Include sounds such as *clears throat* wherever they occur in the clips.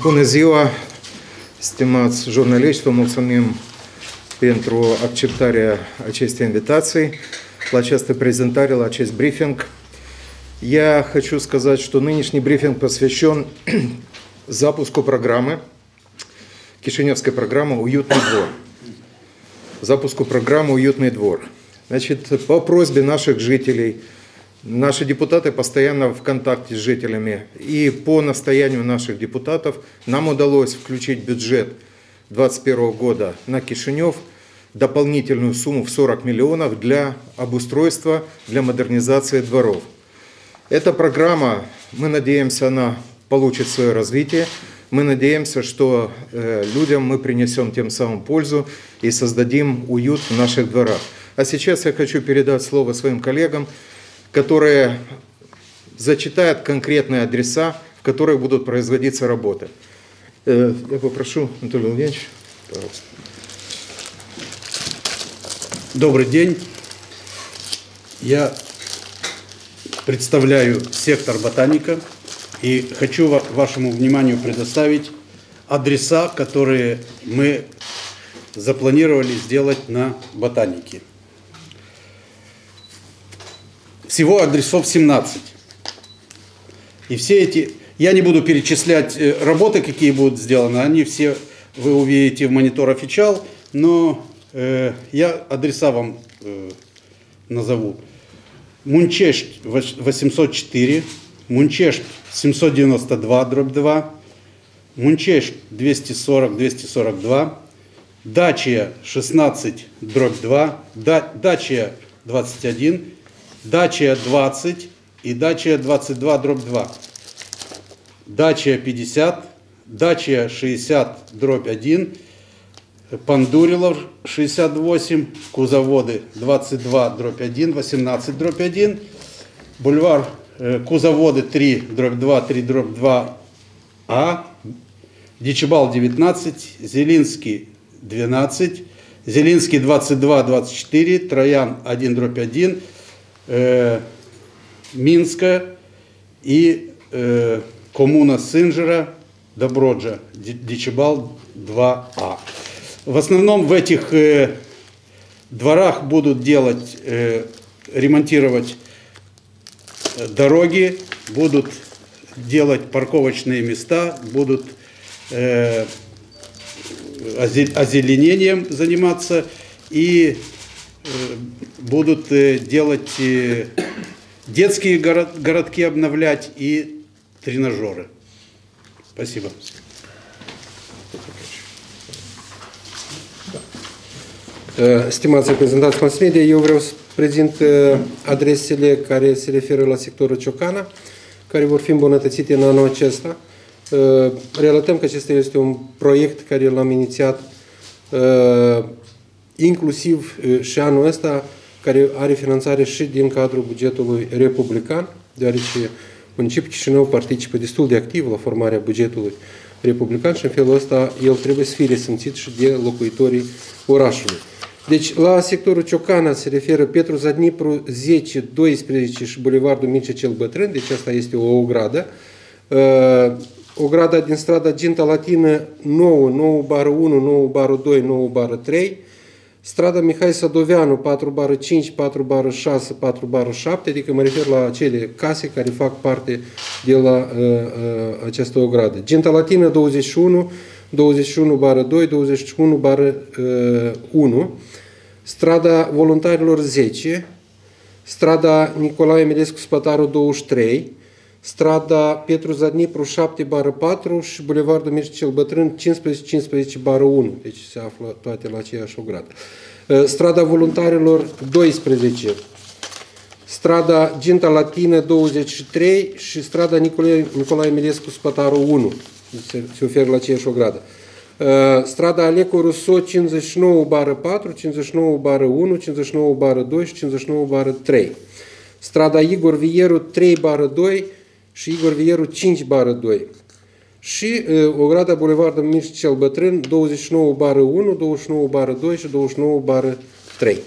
Bună ziua, stimați jurnaliști, vă mulțumim pentru acceptarea acestei invitații la această презентare, la acest брифинг. Я хочу сказать, что нынешний брифинг посвящен *clears throat* запуску программы, Кишиневской программы «Уютный двор». Запуску программы «Уютный двор». Значит, по просьбе наших жителей, наши депутаты постоянно в контакте с жителями, и по настоянию наших депутатов нам удалось включить бюджет 2021 года на Кишинев дополнительную сумму в 40 миллионов для обустройства, для модернизации дворов. Эта программа, мы надеемся, она получит свое развитие. Мы надеемся, что э, людям мы принесем тем самым пользу и создадим уют в наших дворах. А сейчас я хочу передать слово своим коллегам, которые зачитают конкретные адреса, в которых будут производиться работы. Э, я попрошу Анатолий Владимирович, пожалуйста. Добрый день. Я представляю сектор ботаника и хочу вашему вниманию предоставить адреса, которые мы запланировали сделать на ботанике. Всего адресов 17. И все эти... Я не буду перечислять э, работы, какие будут сделаны, они все вы увидите в монитор официал, но э, я адреса вам э, назову. Мунчешт 804, Мунчешт 792, дробь 2, Мунчешт 240, 242, Дачия 16, дробь 2, Дачия 21, Дачия 20 и Дачия 22, дробь 2. Дачия 50, Дачия 60, дробь 1, Пандурилов 68, Кузоводы 22, дробь 1, 18, дробь 1, Бульвар э, Кузоводы 3, дробь 2, 3, дробь 2, А, Дичебал 19, Зелинский 12, Зелинский 22, 24, Троян 1, дробь 1, э, Минская и э, коммуна Синжера, Доброджа, Дичебал 2А. В основном в этих э, дворах будут делать, э, ремонтировать э, дороги, будут делать парковочные места, будут э, озеленением заниматься и будут э, делать э, детские город, городки обновлять и тренажеры. Спасибо. Media, eu vreau să prezint adresele care se referă la sectorul Ciocana, care vor fi îmbunătățite în anul acesta. Acesta este un proiect care l-am inițiat inclusiv și anul ăsta, care are finanțare și din cadrul bugetului republican, deoarece municipiul Chișinău participă destul de activ la formarea bugetului republican și în felul ăsta el trebuie să fie resimțit și de locuitorii orașului. Deci, la sectorul Ciocana se referă Petru Zadnipru 10, 12 și Bulevardul Mircea cel Bătrân, deci asta este o ogradă. O grada din strada Ginta Latină 9, 9 bară 1, 9 bară 2, 9 bară 3, strada Mihai Sadoveanu 4 bară 5, 4 bară 6, 4 bară 7, adică mă refer la acele case care fac parte de la uh, uh, această ogradă. Ginta Latină 21, 21 bară 2, 21 bară uh, 1, strada voluntarilor 10, strada Nicolae Emilescu Spătaru 23, strada Petru Zadnipru 7 bară 4 și Bulevardul Mircea cel Bătrân 15-15 bară 1, deci se află toate la aceeași ogradă. Strada voluntarilor 12, strada Ginta Latină 23 și strada Nicolae, Nicolae Emilescu Spătaru 1, se, se oferă la aceeași ogradă. Strada Aleco Russo 59 bară 4, 59 bară 1, 59 bară 2 și 59 bară 3. Strada Igor Vieru 3 bară 2 și Igor Vieru 5 bară 2. Și uh, ograda Bulevardul Mircea cel Bătrân 29 bară 1, 29 bară 2 și 29 bară 3.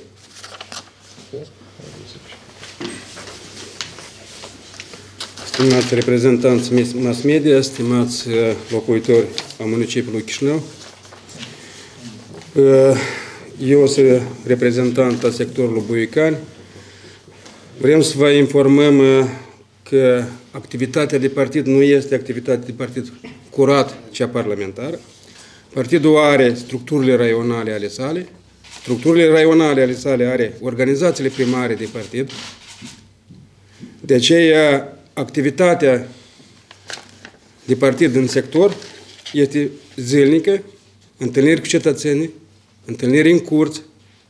stimați reprezentanți mass media, stimați uh, locuitori a municipiului Chișinău, uh, eu sunt reprezentant al sectorului Buicani. Vrem să vă informăm uh, că activitatea de partid nu este activitate de partid curat, cea parlamentară. Partidul are structurile raionale ale sale, structurile raionale ale sale are organizațiile primare de partid, de aceea activitatea de partid în sector este zilnică, întâlniri cu cetățenii, întâlniri în curs,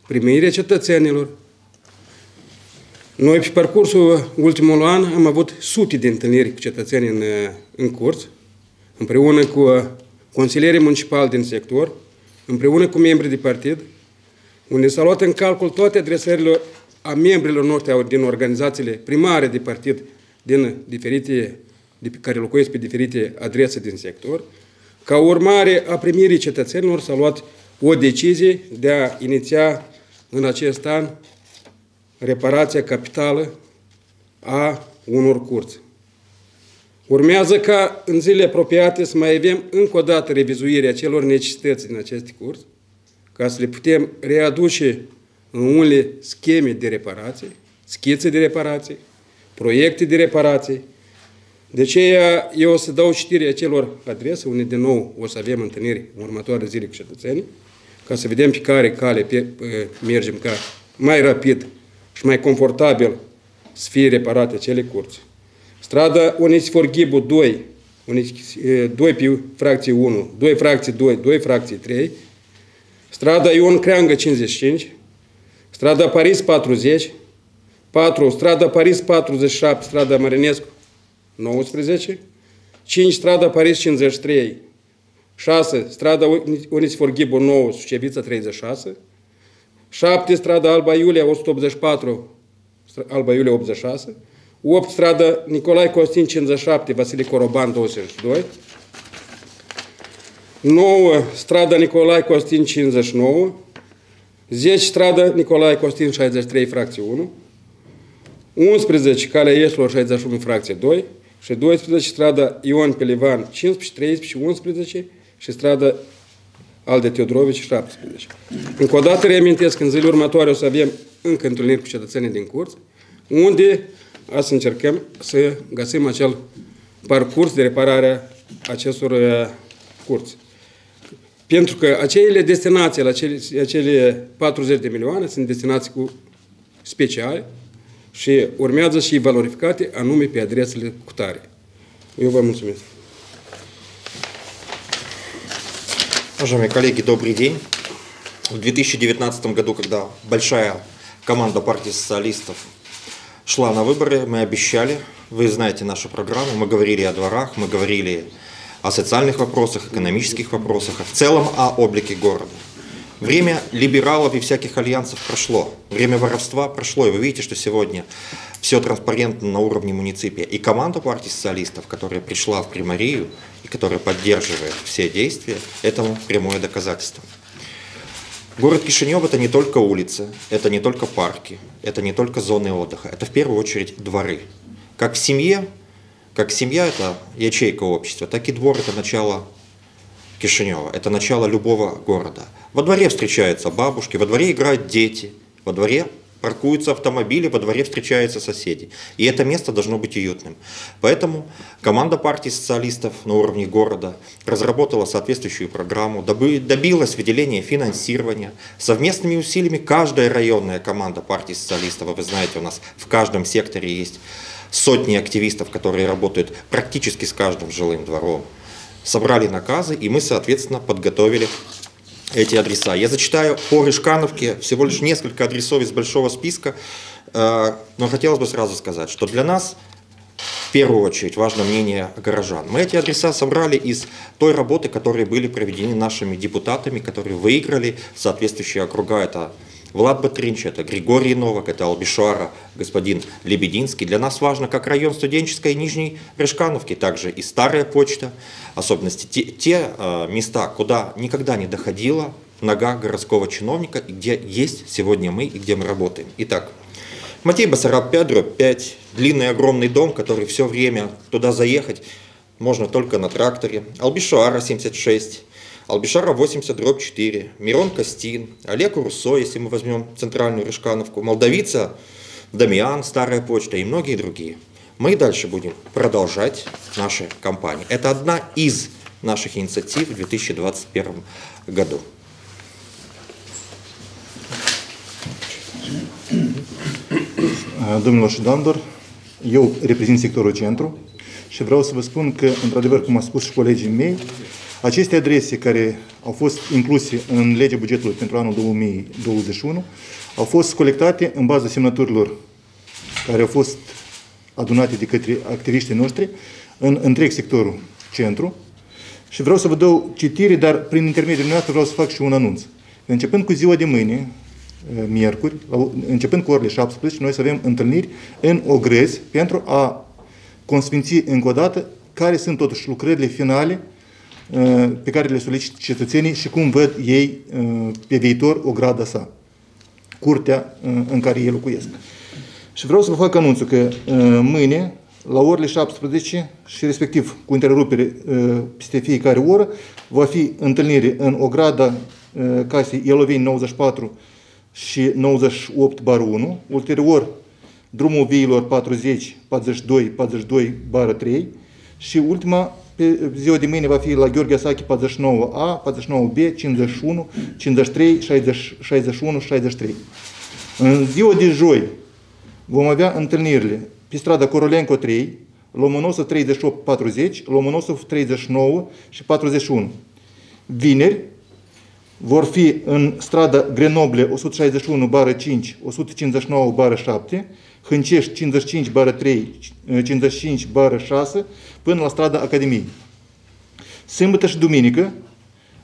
primirea cetățenilor. Noi, pe parcursul ultimului an, am avut sute de întâlniri cu cetățenii în, în curs, împreună cu consilierii municipali din sector, împreună cu membrii de partid, unde s-a luat în calcul toate adresările a membrilor noștri din organizațiile primare de partid din diferite, de care locuiesc pe diferite adrese din sector. Ca urmare a primirii cetățenilor s-a luat o decizie de a iniția în acest an reparația capitală a unor curți. Urmează ca în zilele apropiate să mai avem încă o dată revizuirea celor necesități din aceste curți, ca să le putem readuce în unele scheme de reparație, schițe de reparație, proiecte de reparație. De aceea eu o să dau citire acelor adrese, unde din nou o să avem întâlniri în următoare zile cu cetățenii, ca să vedem pe care cale pe, pe, mergem ca mai rapid și mai confortabil să fie reparate cele curți. Strada Onisifor Ghibu 2, 2 pe fracție 1, 2 fracție 2, 2 fracție 3, strada Ion Creangă 55, strada Paris 40, 4 strada Paris 47, strada Marinescu 19, 5 strada Paris 53, 6 strada Onisifor Ghibu 9, Sucevița 36, 7 strada Alba Iulia 184, Alba Iulia 86, 8 strada Nicolae Costin 57, Vasile Coroban 22, 9 strada Nicolae Costin 59, 10 strada Nicolae Costin 63, fracție 1, 11 calea Ieșilor 61, fracție 2 și 12 strada Ion Pelivan 15, 13 și 11 și strada Alde Teodorovici 17. Încă o dată reamintesc că în zilele următoare o să avem încă întâlniri cu cetățenii din curs, unde a să încercăm să găsim acel parcurs de reparare a acestor uh, curți. Pentru că acele destinații, acele, acele 40 de milioane, sunt destinații cu speciale și urmează și valorificate anume pe adresele cu tare. Eu vă mulțumesc. Уважаемые коллеги, добрый день. В 2019 году, когда большая команда партии социалистов шла на выборы, мы обещали, вы знаете нашу программу, мы говорили о дворах, мы говорили о социальных вопросах, экономических вопросах, в целом о облике города. Время либералов и всяких альянсов прошло, время воровства прошло, и вы видите, что сегодня все транспарентно на уровне муниципия. И команда партии социалистов, которая пришла в Примарию и которая поддерживает все действия, этому прямое доказательство. Город Кишинев это не только улицы, это не только парки, это не только зоны отдыха, это в первую очередь дворы. Как в семье как семья – это ячейка общества, так и двор – это начало Кишинева, это начало любого города. Во дворе встречаются бабушки, во дворе играют дети, во дворе паркуются автомобили, во дворе встречаются соседи. И это место должно быть уютным. Поэтому команда партии социалистов на уровне города разработала соответствующую программу, добилась выделения финансирования. Совместными усилиями каждая районная команда партии социалистов, вы знаете, у нас в каждом секторе есть сотни активистов, которые работают практически с каждым жилым двором, собрали наказы, и мы, соответственно, подготовили эти адреса. Я зачитаю по Рыжкановке всего лишь несколько адресов из большого списка, э, но хотелось бы сразу сказать, что для нас в первую очередь важно мнение горожан. Мы эти адреса собрали из той работы, которые были проведены нашими депутатами, которые выиграли соответствующие округа. Это Влад Батринч, это Григорий Новак, это Албишара, господин Лебединский. Для нас важно как район студенческой Нижней Решкановки, также и Старая почта, особенности те, те э, места, куда никогда не доходила нога городского чиновника, где есть сегодня мы и где мы работаем. Итак, Матей Басараб 5, дробь 5. Длинный огромный дом, который все время туда заехать можно только на тракторе. Албишуара 76. Албишара 80, дробь 4. Мирон Костин. Олег Урсо, если мы возьмем центральную Рыжкановку. Молдавица Дамиан, Старая почта и многие другие. Мы дальше будем продолжать наши кампании. Это одна из наших инициатив в 2021 году. Domnilor și domnilor, eu reprezint sectorul centru și vreau să vă spun că, într-adevăr, cum au spus și colegii mei, aceste adrese care au fost incluse în legea bugetului pentru anul 2021 au fost colectate în baza semnăturilor care au fost adunate de către activiștii noștri în întreg sectorul centru și vreau să vă dau citire, dar prin intermediul nostru vreau să fac și un anunț. Începând cu ziua de mâine, miercuri, începând cu orele 17, noi să avem întâlniri în Ogrezi pentru a consfinți încă o dată care sunt totuși lucrările finale pe care le solicită cetățenii și cum văd ei pe viitor o grada sa, curtea în care ei locuiesc. Și vreau să vă fac anunțul că mâine, la orele 17 și respectiv cu întrerupere peste fiecare oră, va fi întâlnire în ograda casei Eloveni 94 și 98 bar 1, ulterior drumul viilor 40, 42, 42 bară 3 și ultima pe ziua de mâine va fi la Gheorghe Sachi 49A, 49B, 51, 53, 60, 61, 63. În ziua de joi vom avea întâlnirile pe strada Corolenco 3, Lomonosov 38-40, Lomonosov 39 și 41. Vineri vor fi în strada Grenoble 161 bară 5, 159 bară 7, Hâncești 55 bară 3, 55 bară 6, până la strada Academiei. Sâmbătă și duminică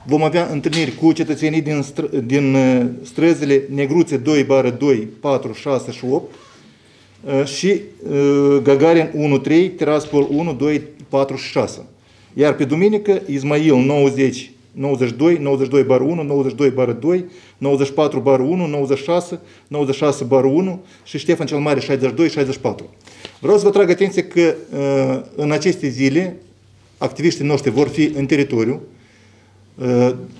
vom avea întâlniri cu cetățenii din, stră, din străzile Negruțe 2 bară 2, 4, 6 și 8 și Gagarin 1, 3, Tiraspol 1, 2, 4 și 6. Iar pe duminică Ismail 90 92, 92 bar 1, 92 bar 2, 94 bar 1, 96, 96 bar 1 și Ștefan cel Mare 62, 64. Vreau să vă trag atenție că în aceste zile activiștii noștri vor fi în teritoriu,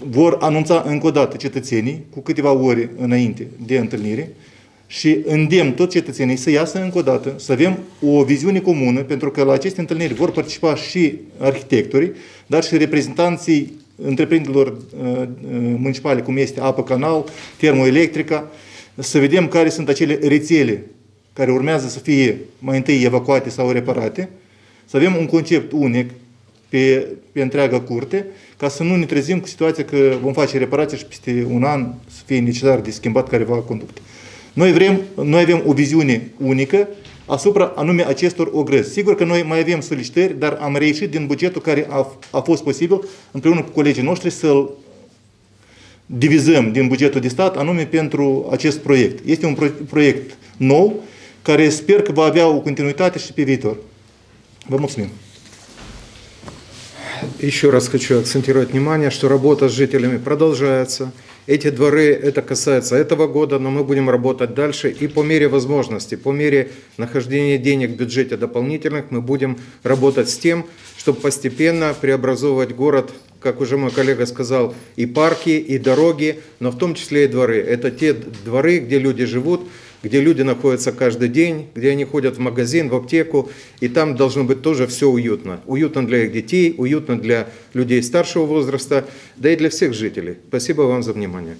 vor anunța încă o dată cetățenii cu câteva ore înainte de întâlnire și îndemn toți cetățenii să iasă încă o dată, să avem o viziune comună, pentru că la aceste întâlniri vor participa și arhitectorii, dar și reprezentanții întreprinderilor municipale, cum este apă, canal, termoelectrica, să vedem care sunt acele rețele care urmează să fie mai întâi evacuate sau reparate, să avem un concept unic pe, pe întreaga curte, ca să nu ne trezim cu situația că vom face reparații și peste un an să fie necesar de schimbat careva conducte. Noi vrem, noi avem o viziune unică asupra anume acestor ogrăzi. Sigur că noi mai avem solicitări, dar am reușit din bugetul care a, a fost posibil, împreună cu colegii noștri, să-l divizăm din bugetul de stat anume pentru acest proiect. Este un proiect nou, care sper că va avea o continuitate și pe viitor. Vă mulțumim! Еще раз хочу акцентировать внимание, что работа с жителями продолжается. Эти дворы, это касается этого года, но мы будем работать дальше и по мере возможности, по мере нахождения денег в бюджете дополнительных, мы будем работать с тем, чтобы постепенно преобразовывать город, как уже мой коллега сказал, и парки, и дороги, но в том числе и дворы. Это те дворы, где люди живут, где люди находятся каждый день, где они ходят в магазин, в аптеку, и там должно быть тоже все уютно. Уютно для их детей, уютно для людей старшего возраста, да и для всех жителей. Спасибо вам за внимание.